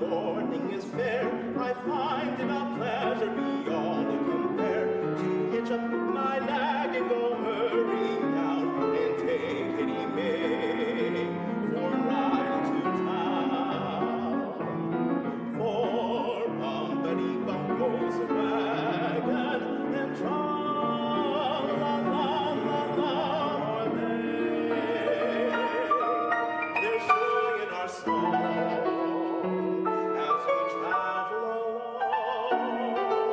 morning is fair, I find in our pleasure beyond.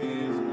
give